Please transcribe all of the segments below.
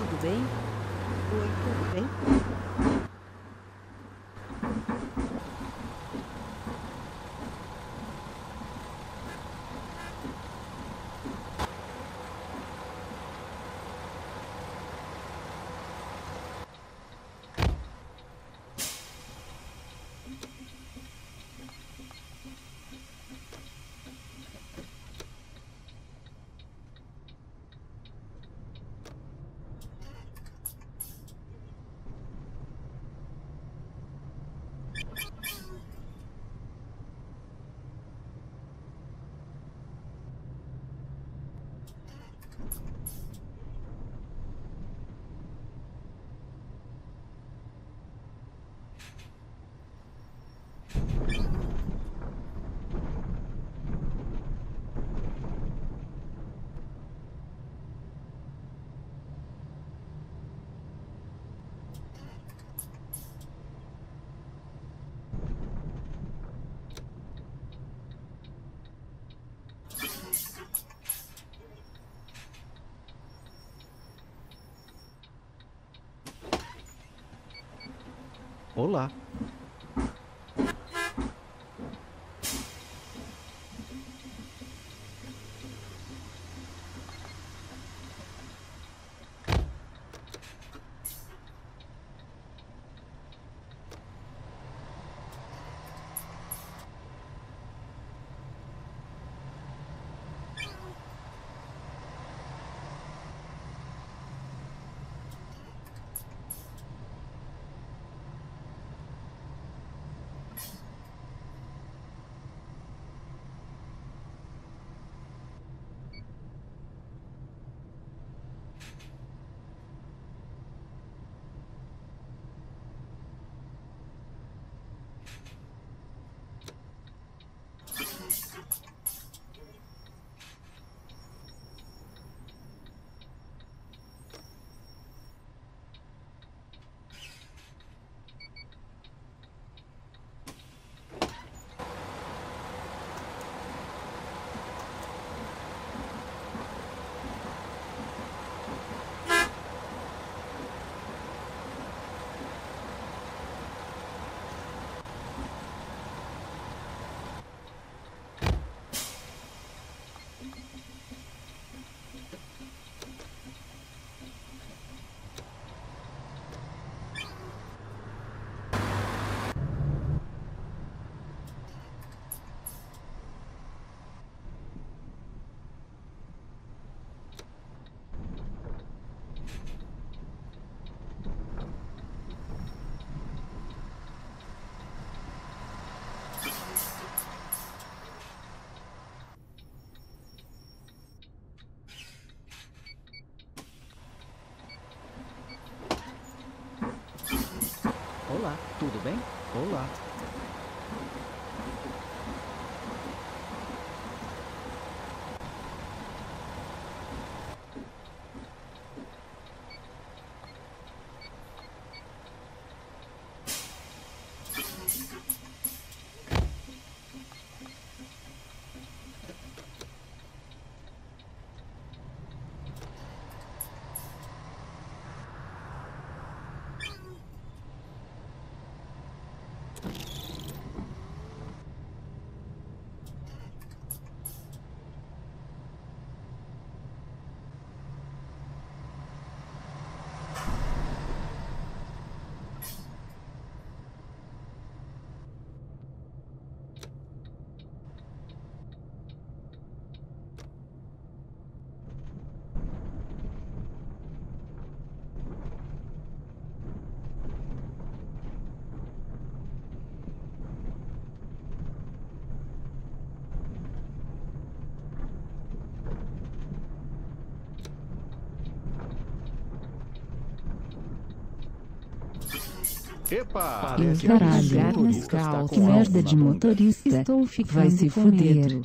tudo bem? Oi, tudo bem? Olá. Olá, tudo bem? Olá. Epa! Caralho, com que merda de motorista. Estou ficando Vai se com fuder.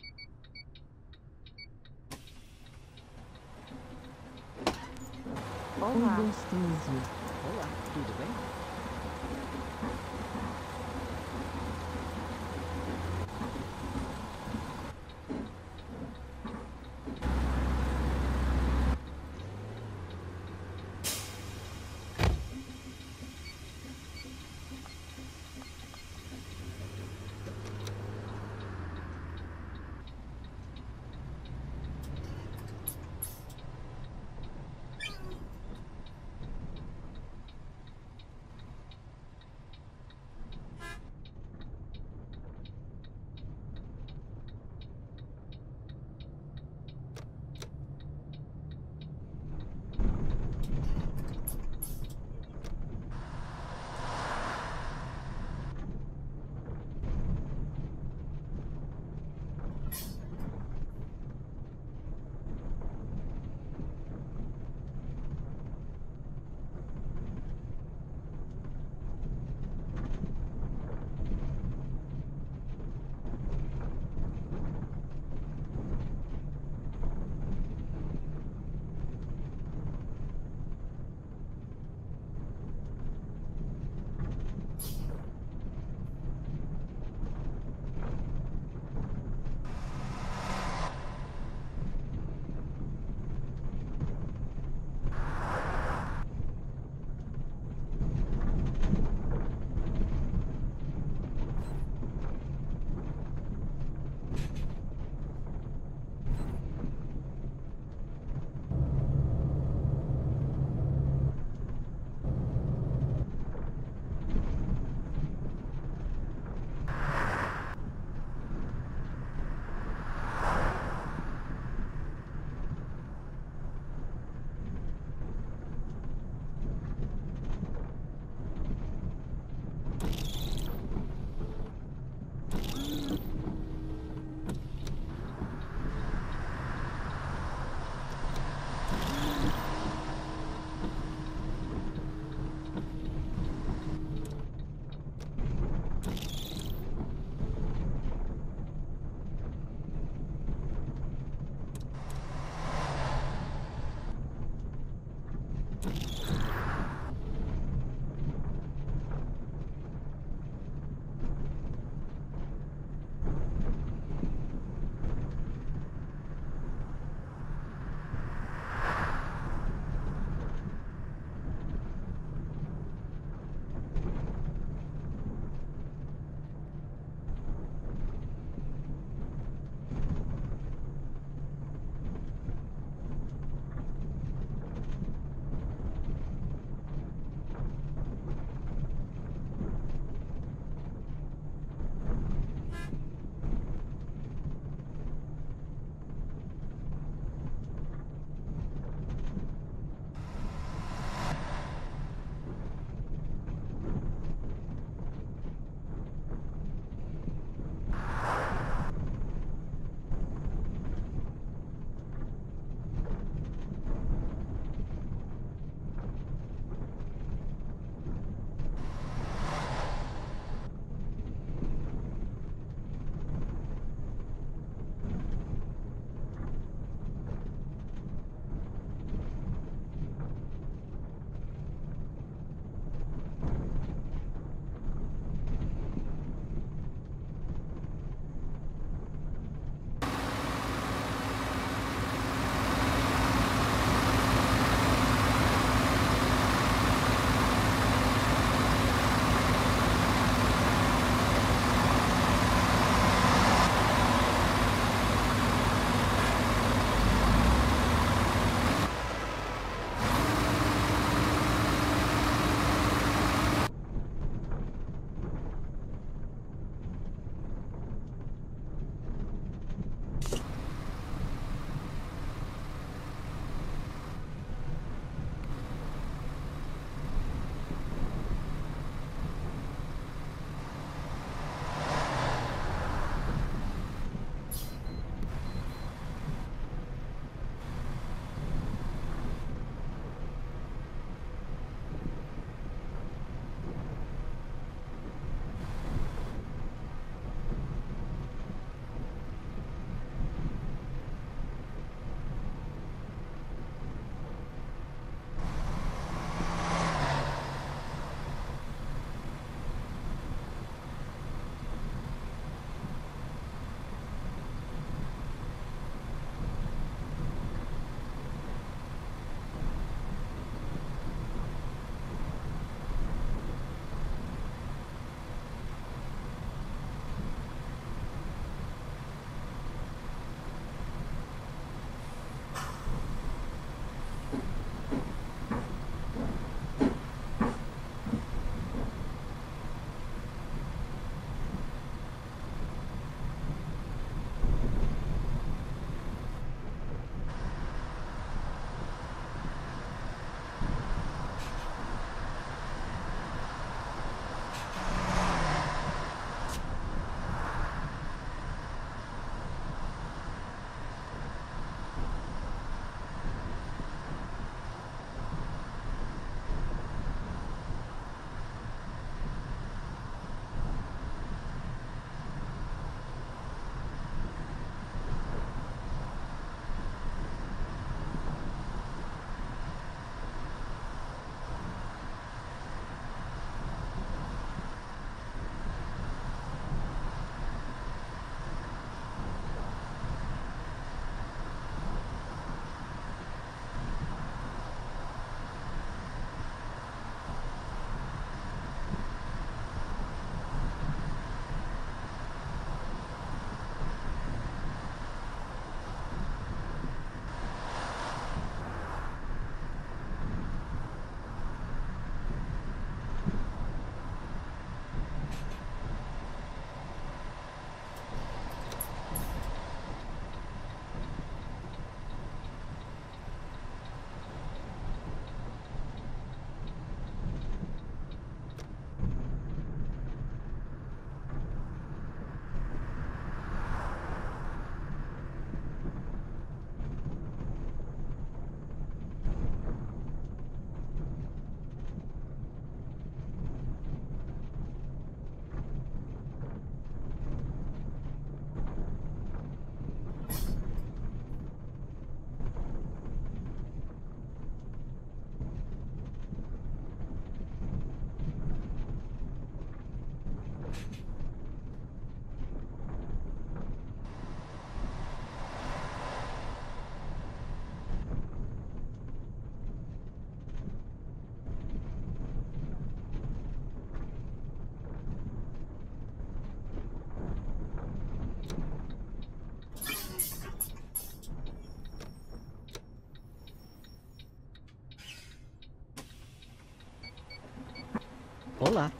Olá.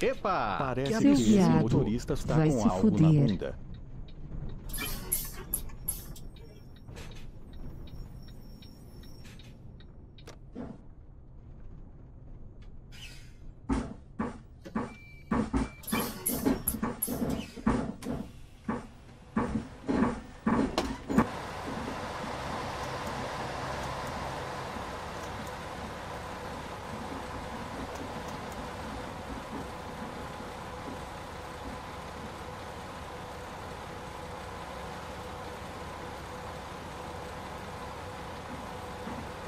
Epa! Parece Seu que esse viado motorista está vai com se algo na fuder. bunda.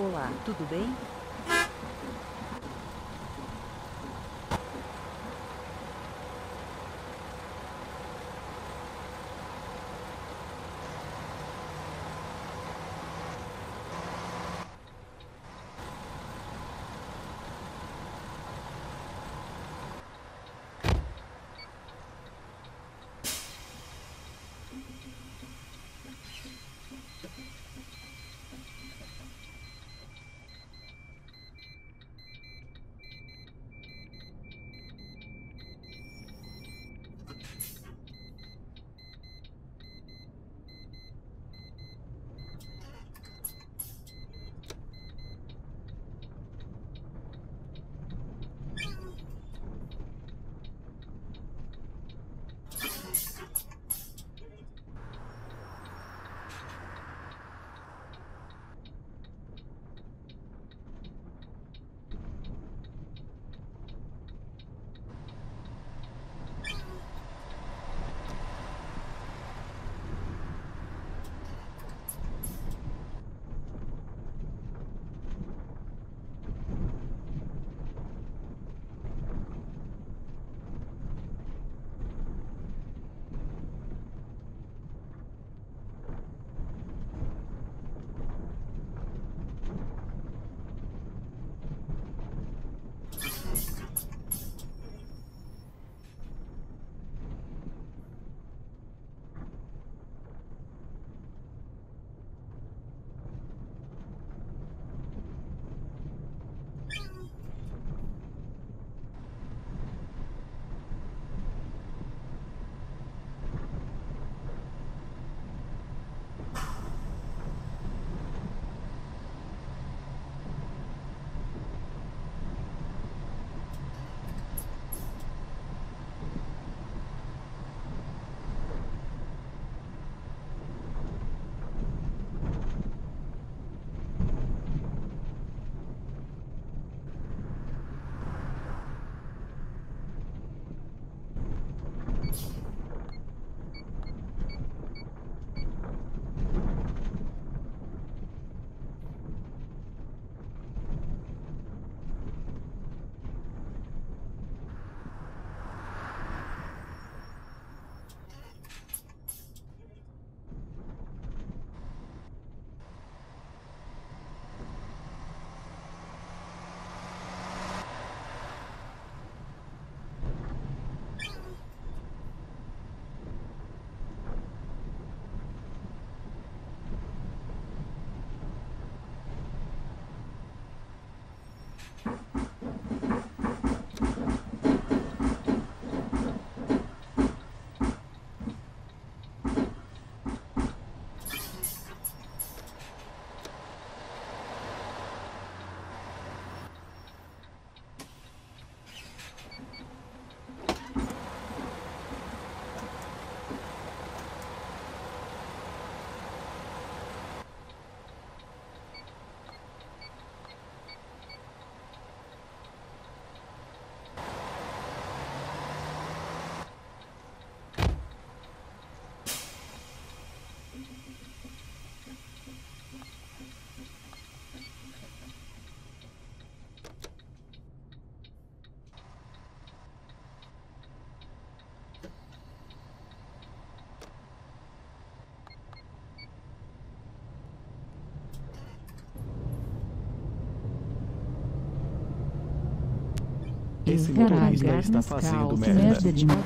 Olá, tudo bem? Esse motorista está fazendo merda. merda de merda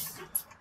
Peace.